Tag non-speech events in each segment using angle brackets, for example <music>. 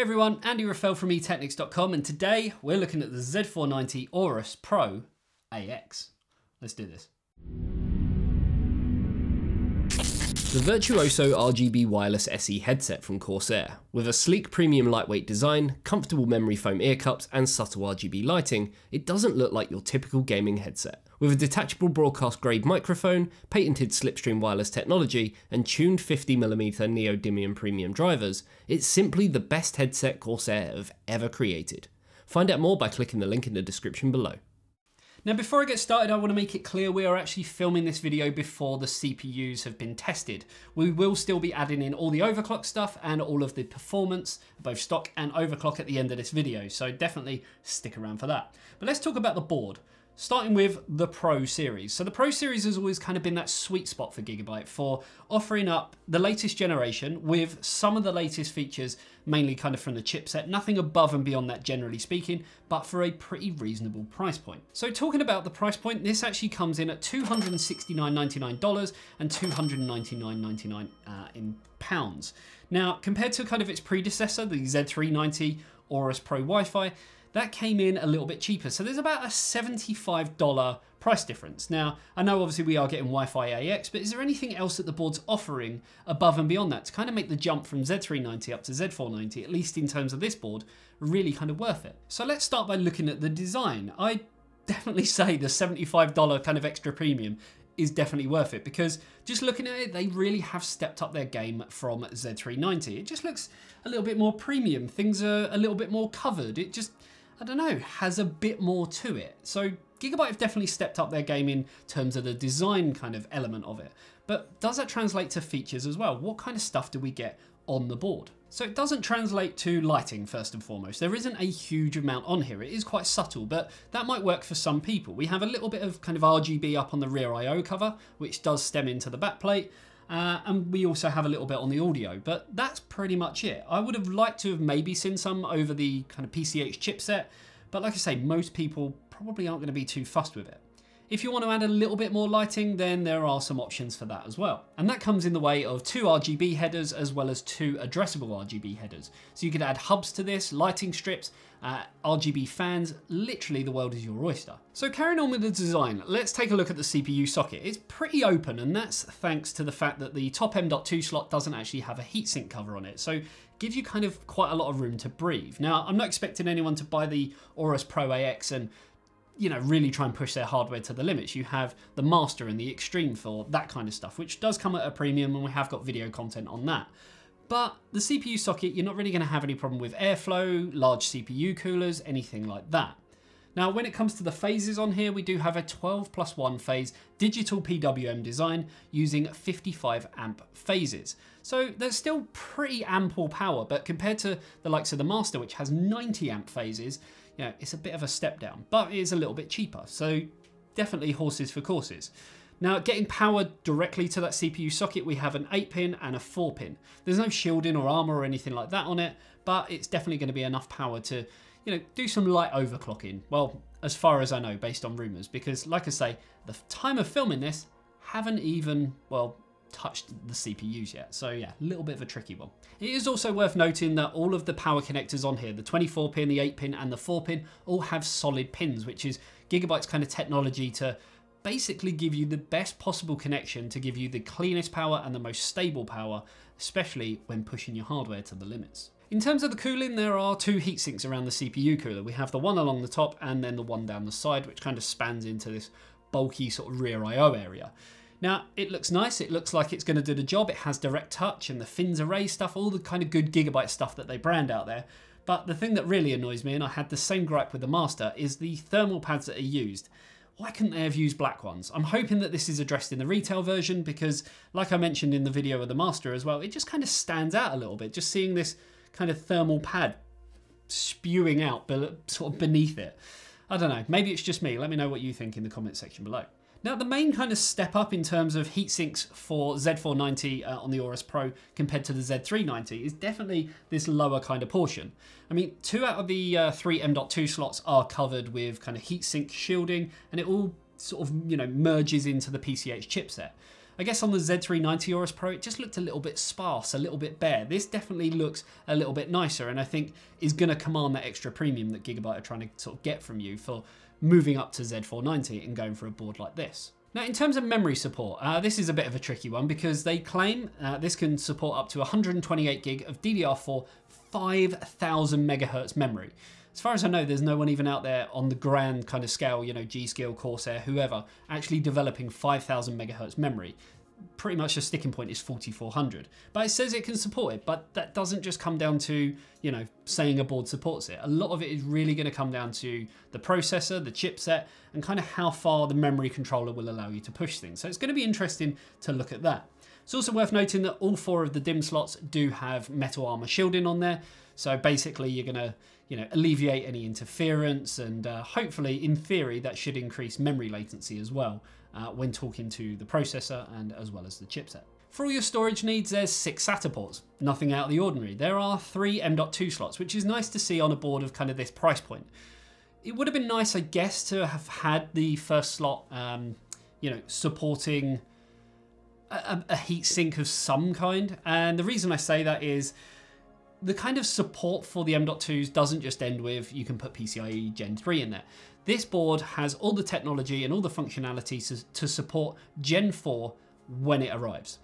Hey everyone, Andy Rafael from eTeknix.com and today we're looking at the Z490 Aorus Pro AX. Let's do this. The Virtuoso RGB Wireless SE headset from Corsair. With a sleek premium lightweight design, comfortable memory foam ear cups and subtle RGB lighting, it doesn't look like your typical gaming headset. With a detachable broadcast grade microphone, patented slipstream wireless technology, and tuned 50mm neodymium premium drivers, it's simply the best headset Corsair have ever created. Find out more by clicking the link in the description below. Now before I get started I want to make it clear we are actually filming this video before the CPUs have been tested. We will still be adding in all the overclock stuff and all of the performance, both stock and overclock at the end of this video, so definitely stick around for that. But let's talk about the board starting with the Pro series. So the Pro series has always kind of been that sweet spot for Gigabyte for offering up the latest generation with some of the latest features, mainly kind of from the chipset, nothing above and beyond that generally speaking, but for a pretty reasonable price point. So talking about the price point, this actually comes in at $269.99 and $299.99 uh, in pounds. Now, compared to kind of its predecessor, the Z390 Aorus Pro Wi-Fi, that came in a little bit cheaper. So there's about a $75 price difference. Now, I know obviously we are getting Wi-Fi AX, but is there anything else that the board's offering above and beyond that to kind of make the jump from Z390 up to Z490, at least in terms of this board, really kind of worth it? So let's start by looking at the design. I definitely <laughs> say the $75 kind of extra premium is definitely worth it because just looking at it, they really have stepped up their game from Z390. It just looks a little bit more premium. Things are a little bit more covered. It just I don't know, has a bit more to it. So Gigabyte have definitely stepped up their game in terms of the design kind of element of it. But does that translate to features as well? What kind of stuff do we get on the board? So it doesn't translate to lighting first and foremost. There isn't a huge amount on here. It is quite subtle, but that might work for some people. We have a little bit of kind of RGB up on the rear I.O. cover, which does stem into the backplate. Uh, and we also have a little bit on the audio, but that's pretty much it. I would have liked to have maybe seen some over the kind of PCH chipset, but like I say, most people probably aren't going to be too fussed with it. If you want to add a little bit more lighting, then there are some options for that as well. And that comes in the way of two RGB headers as well as two addressable RGB headers. So you could add hubs to this, lighting strips, uh, RGB fans, literally the world is your oyster. So carrying on with the design, let's take a look at the CPU socket. It's pretty open and that's thanks to the fact that the top M.2 slot doesn't actually have a heatsink cover on it. So gives you kind of quite a lot of room to breathe. Now, I'm not expecting anyone to buy the Aorus Pro AX and you know, really try and push their hardware to the limits. You have the Master and the Extreme for that kind of stuff, which does come at a premium and we have got video content on that. But the CPU socket, you're not really going to have any problem with airflow, large CPU coolers, anything like that. Now, when it comes to the phases on here, we do have a 12 plus 1 phase digital PWM design using 55 amp phases. So there's still pretty ample power, but compared to the likes of the Master, which has 90 amp phases, you know, it's a bit of a step down, but it is a little bit cheaper. So definitely horses for courses. Now, getting power directly to that CPU socket, we have an 8 pin and a 4 pin. There's no shielding or armor or anything like that on it, but it's definitely going to be enough power to, you know, do some light overclocking. Well, as far as I know, based on rumors, because like I say, the time of filming this, haven't even, well, touched the CPUs yet. So yeah, a little bit of a tricky one. It is also worth noting that all of the power connectors on here, the 24 pin, the 8 pin and the 4 pin, all have solid pins, which is Gigabyte's kind of technology to basically give you the best possible connection to give you the cleanest power and the most stable power, especially when pushing your hardware to the limits. In terms of the cooling, there are two heat sinks around the CPU cooler. We have the one along the top and then the one down the side, which kind of spans into this bulky sort of rear I.O. area. Now, it looks nice. It looks like it's going to do the job. It has direct touch and the fins array stuff, all the kind of good Gigabyte stuff that they brand out there. But the thing that really annoys me, and I had the same gripe with the Master, is the thermal pads that are used. Why couldn't they have used black ones? I'm hoping that this is addressed in the retail version because, like I mentioned in the video of the Master as well, it just kind of stands out a little bit. Just seeing this kind of thermal pad spewing out sort of beneath it. I don't know. Maybe it's just me. Let me know what you think in the comment section below. Now, the main kind of step up in terms of heat sinks for Z490 uh, on the Aorus Pro compared to the Z390 is definitely this lower kind of portion. I mean, two out of the uh, three M.2 slots are covered with kind of heatsink shielding, and it all sort of, you know, merges into the PCH chipset. I guess on the Z390 Aorus Pro, it just looked a little bit sparse, a little bit bare. This definitely looks a little bit nicer and I think is going to command that extra premium that Gigabyte are trying to sort of get from you for moving up to Z490 and going for a board like this. Now, in terms of memory support, uh, this is a bit of a tricky one because they claim uh, this can support up to 128 gig of DDR4 5000 megahertz memory. As far as I know, there's no one even out there on the grand kind of scale, you know, G.Skill, Corsair, whoever, actually developing 5000 megahertz memory. Pretty much the sticking point is 4400. But it says it can support it, but that doesn't just come down to, you know, saying a board supports it. A lot of it is really going to come down to the processor, the chipset, and kind of how far the memory controller will allow you to push things. So it's going to be interesting to look at that. It's also worth noting that all four of the DIMM slots do have metal armor shielding on there. So basically you're gonna you know, alleviate any interference and uh, hopefully in theory that should increase memory latency as well uh, when talking to the processor and as well as the chipset. For all your storage needs, there's six SATA ports, nothing out of the ordinary. There are three M.2 slots, which is nice to see on a board of kind of this price point. It would have been nice, I guess, to have had the first slot, um, you know, supporting a, a heat sink of some kind. And the reason I say that is the kind of support for the M.2s doesn't just end with you can put PCIe Gen 3 in there. This board has all the technology and all the functionality to, to support Gen 4 when it arrives.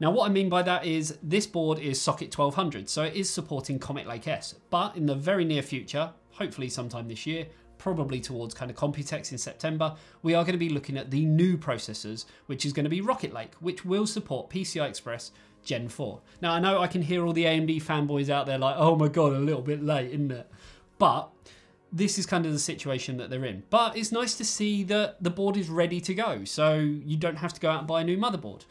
Now what I mean by that is this board is socket 1200, so it is supporting Comet Lake S, but in the very near future, hopefully sometime this year, probably towards kind of Computex in September, we are going to be looking at the new processors, which is going to be Rocket Lake, which will support PCI Express Gen 4. Now, I know I can hear all the AMD fanboys out there like, oh my god, a little bit late, isn't it? But this is kind of the situation that they're in. But it's nice to see that the board is ready to go, so you don't have to go out and buy a new motherboard.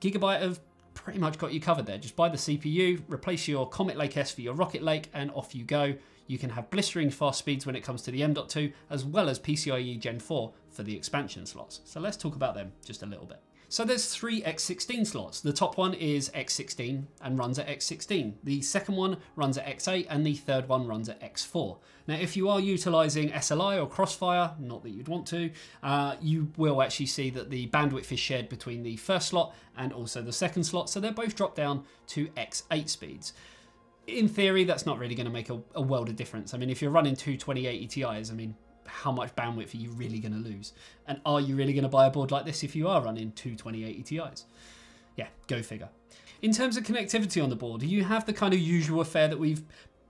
Gigabyte have pretty much got you covered there. Just buy the CPU, replace your Comet Lake S for your Rocket Lake, and off you go. You can have blistering fast speeds when it comes to the M.2, as well as PCIe Gen 4 for the expansion slots. So let's talk about them just a little bit. So there's three X16 slots. The top one is X16 and runs at X16. The second one runs at X8 and the third one runs at X4. Now if you are utilizing SLI or Crossfire, not that you'd want to, uh, you will actually see that the bandwidth is shared between the first slot and also the second slot. So they're both dropped down to X8 speeds in theory, that's not really going to make a, a, world of difference. I mean, if you're running two 2080 Ti's, I mean, how much bandwidth are you really going to lose? And are you really going to buy a board like this if you are running two 2080 Ti's? Yeah, go figure. In terms of connectivity on the board, you have the kind of usual affair that we've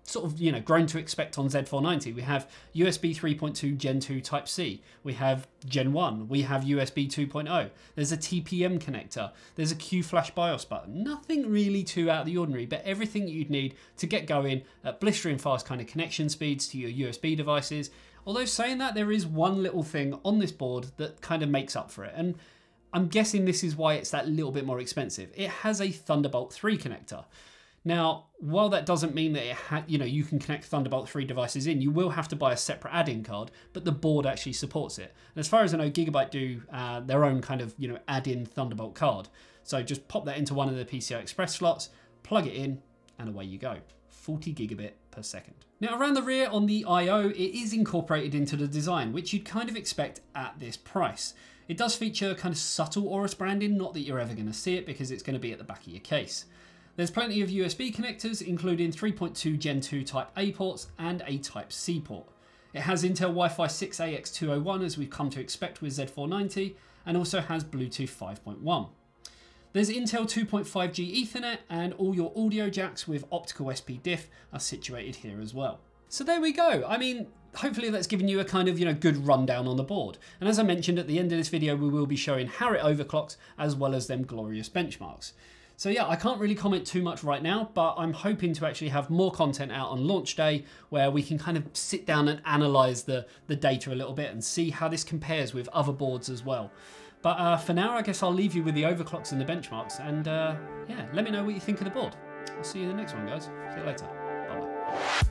sort of you know grown to expect on Z490. We have USB 3.2 Gen 2 Type C. We have Gen 1. We have USB 2.0. There's a TPM connector. There's a Q Flash BIOS button. Nothing really too out of the ordinary, but everything you'd need to get going at blistering fast kind of connection speeds to your USB devices. Although saying that, there is one little thing on this board that kind of makes up for it. And I'm guessing this is why it's that little bit more expensive. It has a Thunderbolt 3 connector. Now, while that doesn't mean that it you know you can connect Thunderbolt 3 devices in, you will have to buy a separate add-in card, but the board actually supports it. And as far as I know, Gigabyte do uh, their own kind of you know add-in Thunderbolt card. So just pop that into one of the PCI Express slots, plug it in, and away you go. 40 gigabit per second. Now around the rear on the I.O. it is incorporated into the design, which you'd kind of expect at this price. It does feature kind of subtle Aorus branding, not that you're ever going to see it because it's going to be at the back of your case. There's plenty of USB connectors, including 3.2 Gen 2 Type A ports and a Type C port. It has Intel Wi-Fi 6AX201 as we've come to expect with Z490, and also has Bluetooth 5.1. There's Intel 2.5G Ethernet, and all your audio jacks with optical S/PDIF are situated here as well. So there we go. I mean, hopefully that's given you a kind of you know good rundown on the board. And as I mentioned at the end of this video, we will be showing how it overclocks as well as them glorious benchmarks. So yeah, I can't really comment too much right now, but I'm hoping to actually have more content out on launch day where we can kind of sit down and analyze the, the data a little bit and see how this compares with other boards as well. But uh, for now, I guess I'll leave you with the overclocks and the benchmarks and uh, yeah, let me know what you think of the board. I'll see you in the next one, guys. See you later.